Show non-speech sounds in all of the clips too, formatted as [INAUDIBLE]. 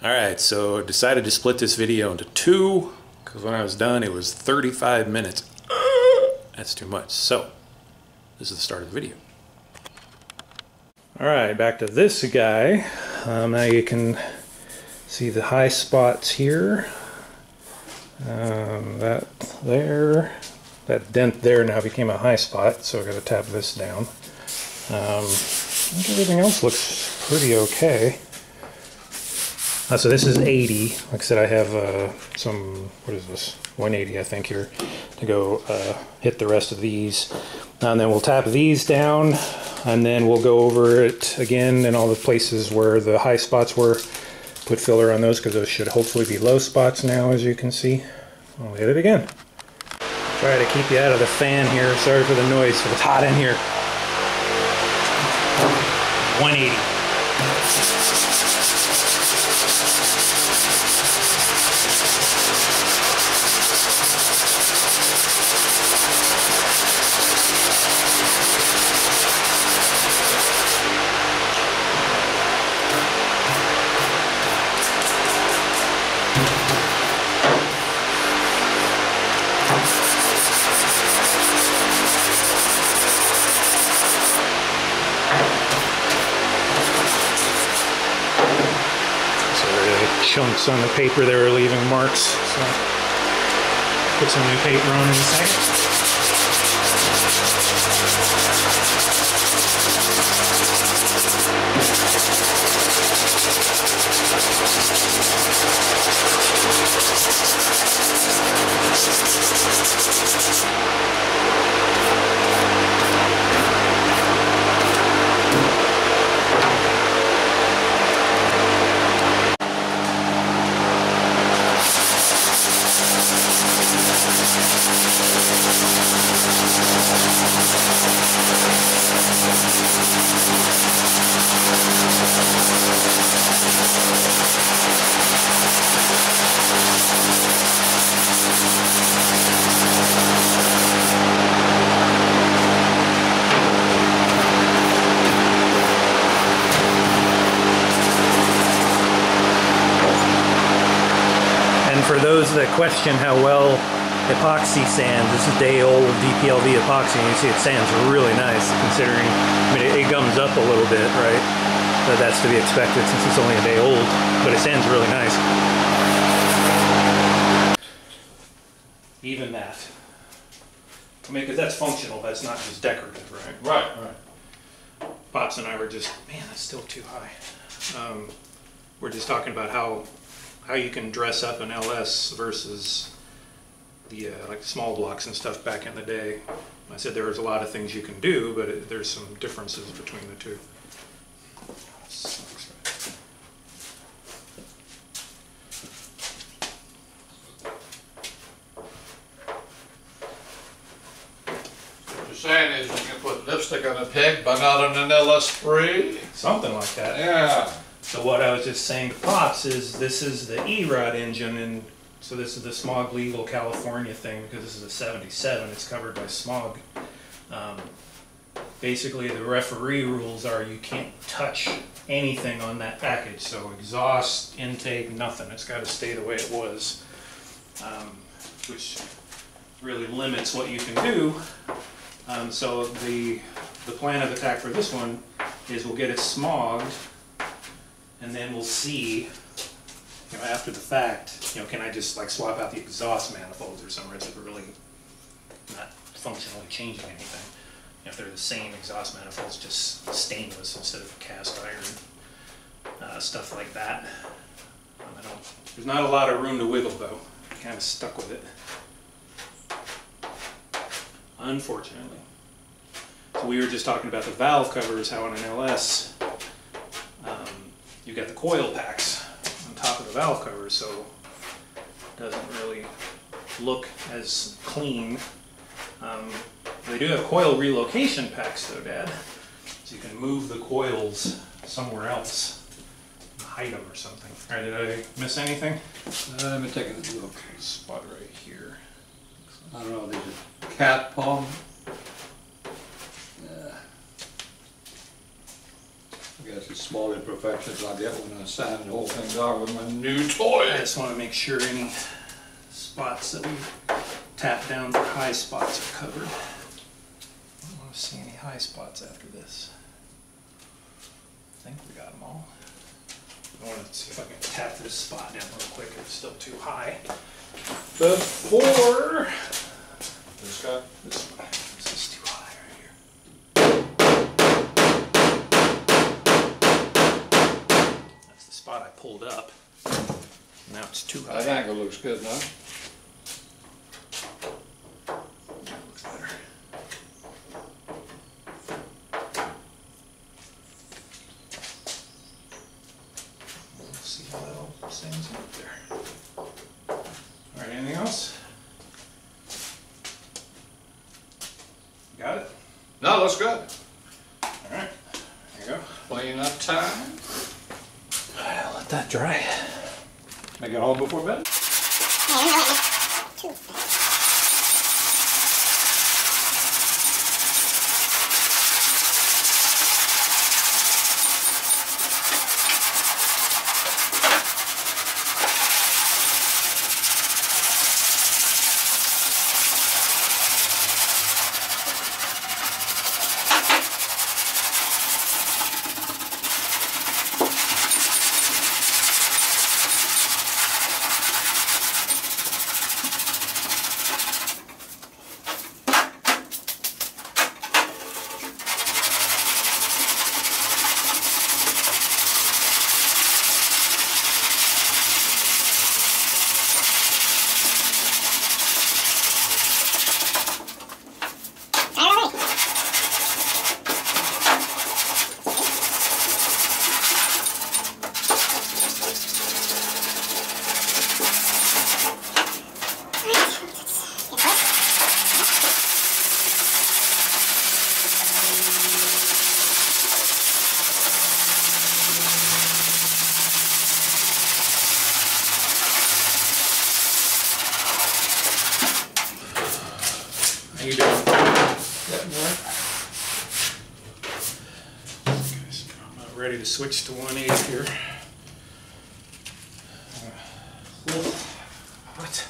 All right, so decided to split this video into two because when I was done, it was 35 minutes. [GASPS] That's too much. So, this is the start of the video. All right, back to this guy. Um, now you can see the high spots here. Um, that there, that dent there now became a high spot, so I got to tap this down. Um, everything else looks pretty okay. Uh, so this is 80. Like I said, I have uh, some, what is this? 180, I think, here to go uh, hit the rest of these. And then we'll tap these down, and then we'll go over it again in all the places where the high spots were. Put filler on those because those should hopefully be low spots now, as you can see. I'll hit it again. Try to keep you out of the fan here. Sorry for the noise. It's hot in here. 180. Chunks on the paper they were leaving marks. So put some new paper on in a second. for those that question how well epoxy sands, this is day old DPLV epoxy, and you see it sands really nice considering, I mean, it, it gums up a little bit, right? But that's to be expected since it's only a day old, but it sands really nice. Even that. I mean, because that's functional, that's not just decorative, right? Right, right. Pops and I were just, man, that's still too high. Um, we're just talking about how how you can dress up an LS versus the uh, like small blocks and stuff back in the day. I said there was a lot of things you can do, but it, there's some differences between the two. What you're saying is you can put lipstick on a pig, but not on an LS3? Something like that. Yeah. So what I was just saying to Pops is this is the E-Rod engine and so this is the smog legal California thing because this is a 77, it's covered by smog. Um, basically the referee rules are you can't touch anything on that package. So exhaust, intake, nothing. It's got to stay the way it was, um, which really limits what you can do. Um, so the, the plan of attack for this one is we'll get it smogged and then we'll see, you know, after the fact, you know, can I just like swap out the exhaust manifolds or somewhere? It's like really not functionally changing anything. You know, if they're the same exhaust manifolds, just stainless instead of cast iron, uh, stuff like that. Um, I don't, there's not a lot of room to wiggle though. I'm Kind of stuck with it. Unfortunately. So we were just talking about the valve covers, how on an LS, you got the coil packs on top of the valve cover, so it doesn't really look as clean. Um, they do have coil relocation packs though, Dad. So you can move the coils somewhere else, hide them or something. All right, did I miss anything? Uh, let me take a look. Spot right here. I don't know, these are cat paw guess it's small imperfections I get when I sand the whole thing off with my new toy. I just wanna make sure any spots that we tap down for high spots are covered. I don't wanna see any high spots after this. I think we got them all. I wanna see if I can tap this spot down real quick, if it's still too high. Before, This guy? this, this is too high right here. That's the spot I pulled up. Now it's too high. That angle looks good now. That looks better. We'll see how that all stands up there. All right, anything else? Got it? No, looks good. All right, there you go. Plenty enough time. Let that dry. Make it home before bed? [LAUGHS] How you doing? Guys, I'm to switch to 180 here. What?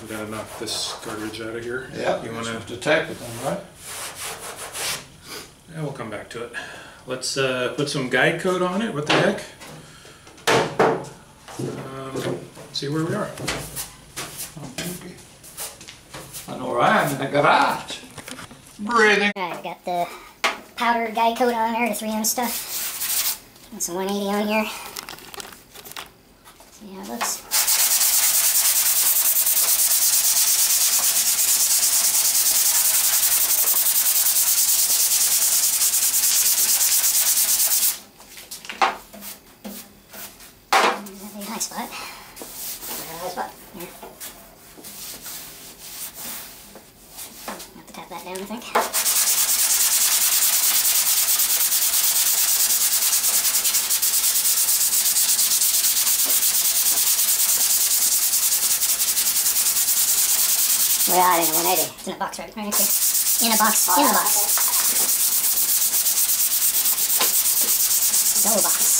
We gotta knock this garbage out of here. Yeah. You wanna, have To tape it then, right? yeah, we'll come back to it. Let's, uh, put some guide coat on it, what the heck? Um, see where we are. I know where I am in the garage. Breathing. Alright, got the powder guide coat on there, the 3M stuff. And some 180 on here. See how it looks. There's that big high spot. There's a high spot. Here. Have to tap that down, I think. We're out in a 180. It's in a box right, right next to you. In a box. In a oh, box. Double box.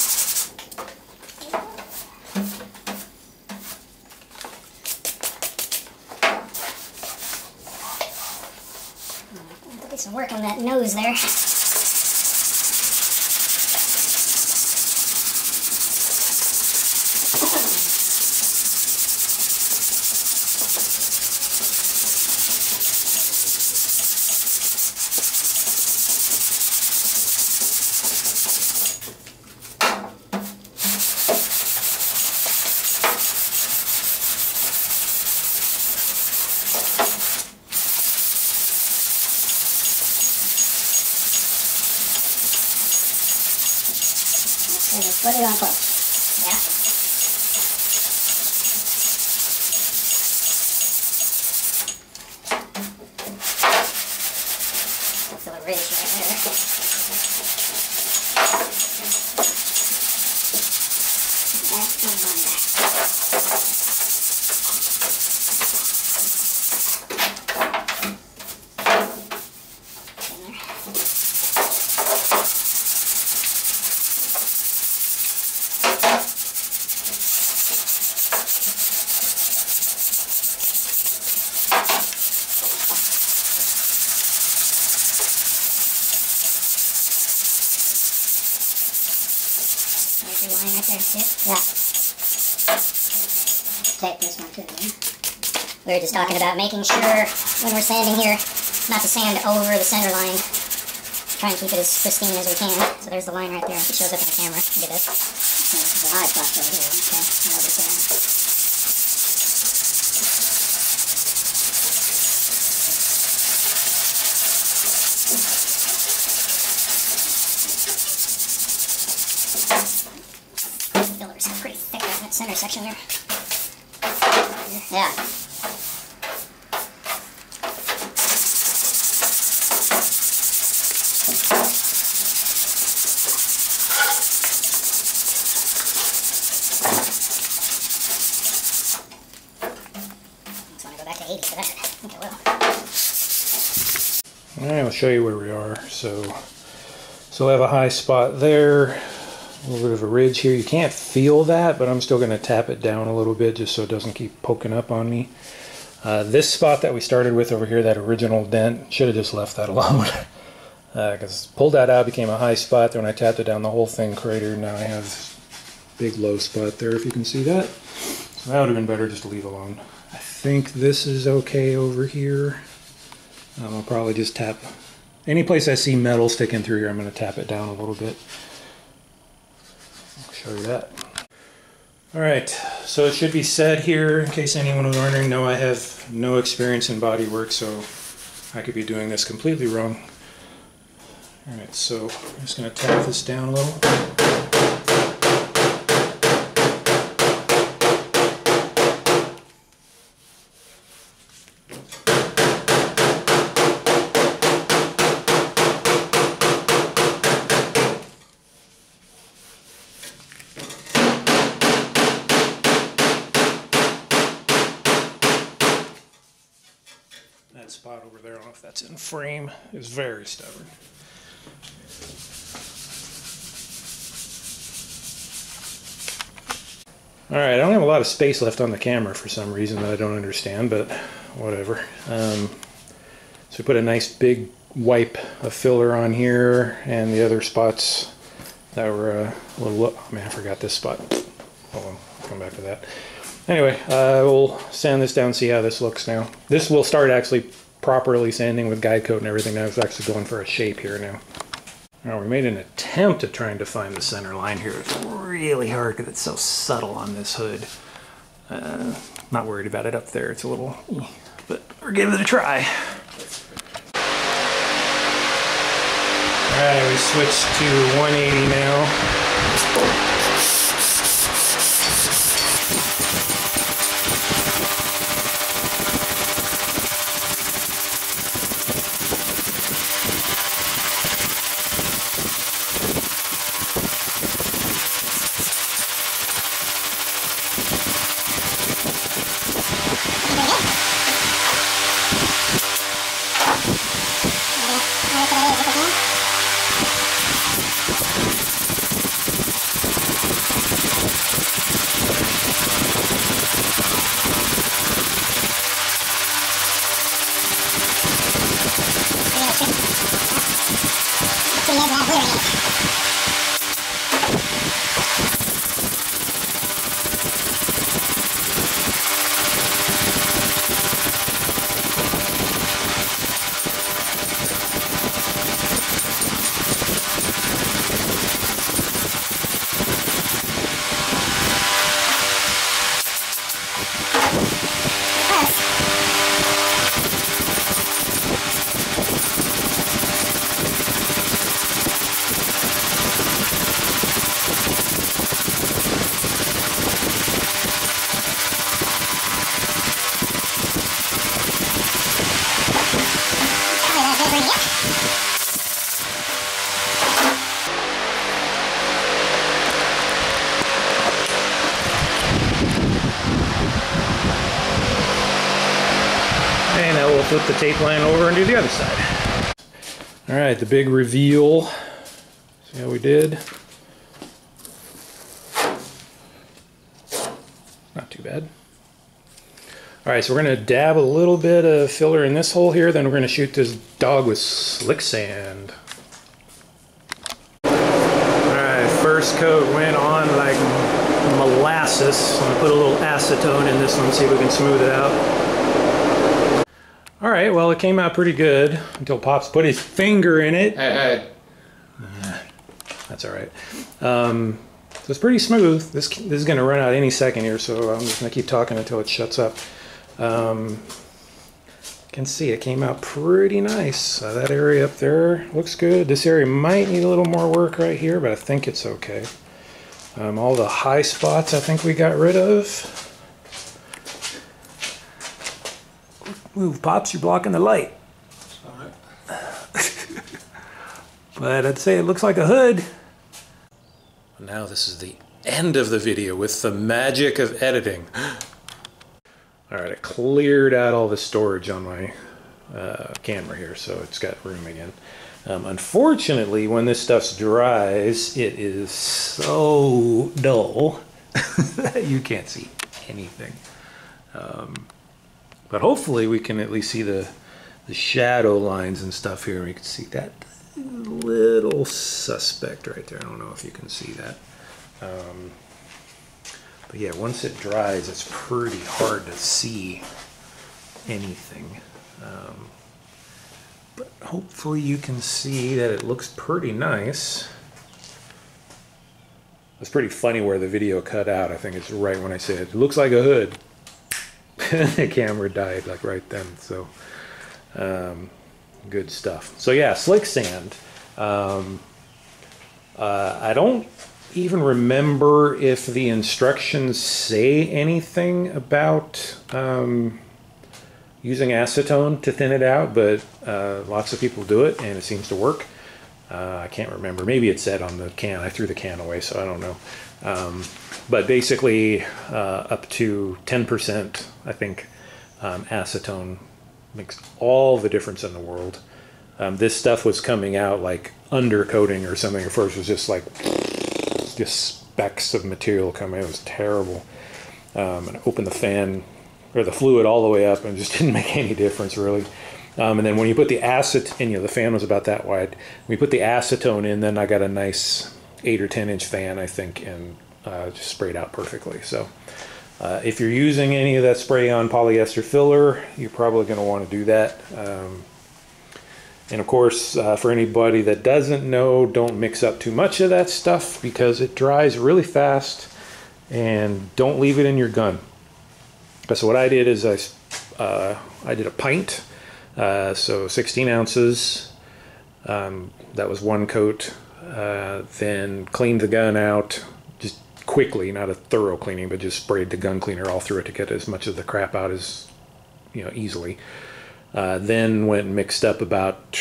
On that nose there. And just put it on close. Yeah. Feel a ridge right there. That's not on that. your line right there, see it? Yeah. This one too. We were just talking about making sure when we're sanding here, not to sand over the center line. Try and keep it as pristine as we can. So there's the line right there. It shows up in the camera. Look at this. Is the high spot over here. Okay. Over there. Filler's pretty thick right in that center section there. Yeah. Just want to go back to 80 for that. I think I will. All right, I'll show you where we are. So, so I have a high spot there, a little bit of a ridge here. You can't feel that, but I'm still going to tap it down a little bit just so it doesn't keep poking up on me. Uh, this spot that we started with over here, that original dent, should have just left that [LAUGHS] alone. Because pulled that out, became a high spot. Then when I tapped it down, the whole thing cratered. Now I have big low spot there, if you can see that. So that would have been better just to leave alone. I think this is okay over here. Um, I'll probably just tap any place I see metal sticking through here. I'm going to tap it down a little bit. Show you that. All right, so it should be said here, in case anyone was wondering. No, I have no experience in body work, so I could be doing this completely wrong. All right, so I'm just to tap this down a little. Spot over there, I don't know if that's in frame, is very stubborn. All right, I don't have a lot of space left on the camera for some reason that I don't understand, but whatever. Um, so we put a nice big wipe of filler on here and the other spots that were uh, a little, oh man, I forgot this spot. Hold on, I'll come back to that. Anyway, uh, we'll sand this down, see how this looks now. This will start actually properly sanding with guide coat and everything now. It's actually going for a shape here now. Now we made an attempt at trying to find the center line here. It's really hard because it's so subtle on this hood. Uh, not worried about it up there. It's a little, but we're giving it a try. All right, we switched to 180 now. And now we'll flip the tape line over and do the other side. All right, the big reveal. See how we did? Not too bad. All right, so we're gonna dab a little bit of filler in this hole here, then we're gonna shoot this dog with SlickSand. All right, first coat went on like molasses. I'm gonna put a little acetone in this one, see if we can smooth it out. All right, well, it came out pretty good until Pops put his finger in it. Hey, hey, That's all right. Um, so it's pretty smooth. This this is going to run out any second here, so I'm just going to keep talking until it shuts up. Um, can see it came out pretty nice. Uh, that area up there looks good. This area might need a little more work right here, but I think it's okay. Um, all the high spots I think we got rid of. Move, Pops, you're blocking the light. [LAUGHS] But I'd say it looks like a hood. Now this is the end of the video with the magic of editing. [GASPS] All right, I cleared out all the storage on my uh, camera here, so it's got room again. Um, unfortunately, when this stuff dries, it is so dull [LAUGHS] that you can't see anything. Um, but hopefully we can at least see the, the shadow lines and stuff here. We can see that little suspect right there. I don't know if you can see that. Um, but yeah, once it dries, it's pretty hard to see anything. Um, but hopefully you can see that it looks pretty nice. It's pretty funny where the video cut out. I think it's right when I said it looks like a hood. [LAUGHS] the camera died like right then. So um, good stuff. So yeah, SlickSand. Um, uh, I don't even remember if the instructions say anything about um, using acetone to thin it out, but uh, lots of people do it and it seems to work. Uh, I can't remember. Maybe it said on the can. I threw the can away, so I don't know. Um, but basically, uh, up to 10%, I think, um, acetone makes all the difference in the world. Um, this stuff was coming out like undercoating or something. At first, it was just like just specks of material coming. It was terrible. Um, and I opened the fan or the fluid all the way up, and just [LAUGHS] didn't make any difference really. Um, and then when you put the acet, and you know the fan was about that wide. When you put the acetone in, then I got a nice eight or ten inch fan, I think, and uh, just sprayed out perfectly. So. Uh, if you're using any of that spray on polyester filler, you're probably going to want to do that. Um, and of course, uh, for anybody that doesn't know, don't mix up too much of that stuff because it dries really fast and don't leave it in your gun. So what I did is I, uh, I did a pint, uh, so 16 ounces. Um, that was one coat. Uh, then cleaned the gun out quickly, not a thorough cleaning, but just sprayed the gun cleaner all through it to get as much of the crap out as you know easily. Uh, then went mixed up about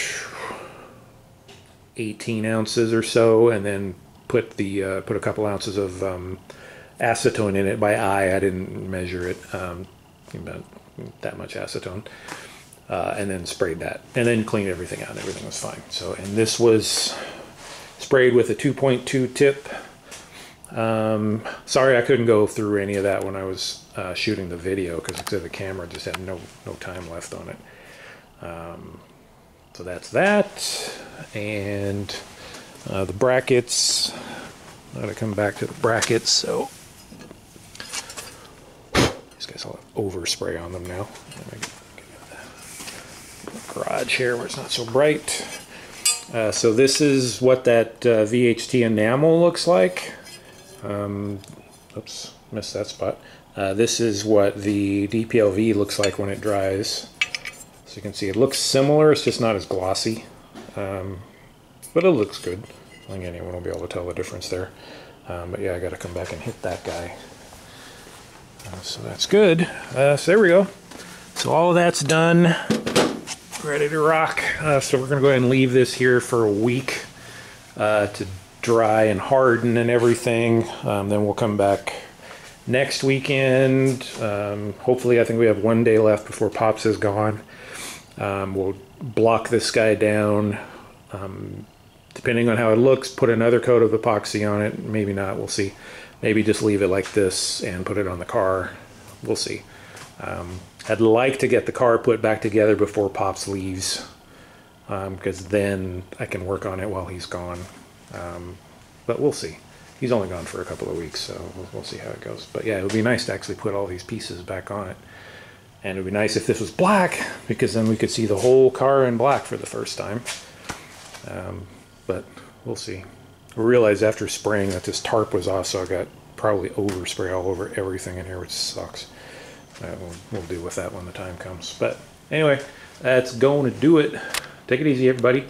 18 ounces or so, and then put the uh, put a couple ounces of um, acetone in it by eye. I didn't measure it, um, about that much acetone, uh, and then sprayed that, and then cleaned everything out. Everything was fine. So, and this was sprayed with a 2.2 tip. Um, sorry, I couldn't go through any of that when I was uh, shooting the video because the camera just had no no time left on it. Um, so that's that. And uh, the brackets, going to come back to the brackets. So these guys all have overspray on them now. Garage here where it's not so bright. Uh, so this is what that uh, VHT enamel looks like. Um, oops, missed that spot. Uh, this is what the DPLV looks like when it dries. So you can see it looks similar, it's just not as glossy. Um, but it looks good. I think anyone will be able to tell the difference there. Um, but yeah, I got to come back and hit that guy. Uh, so that's good. Uh, so there we go. So all of that's done. Ready to rock. Uh, so we're going to go ahead and leave this here for a week uh, to dry and harden and everything. Um, then we'll come back next weekend. Um, hopefully, I think we have one day left before Pops is gone. Um, we'll block this guy down. Um, depending on how it looks, put another coat of epoxy on it. Maybe not. We'll see. Maybe just leave it like this and put it on the car. We'll see. Um, I'd like to get the car put back together before Pops leaves because um, then I can work on it while he's gone. Um, but we'll see. he's only gone for a couple of weeks, so we'll, we'll see how it goes. But yeah, it would be nice to actually put all these pieces back on it. And it would be nice if this was black, because then we could see the whole car in black for the first time. Um, but we'll see. I realized after spraying that this tarp was off, so I got probably overspray all over everything in here, which sucks. Uh, we'll, we'll deal with that when the time comes. But anyway, that's going to do it. Take it easy, everybody.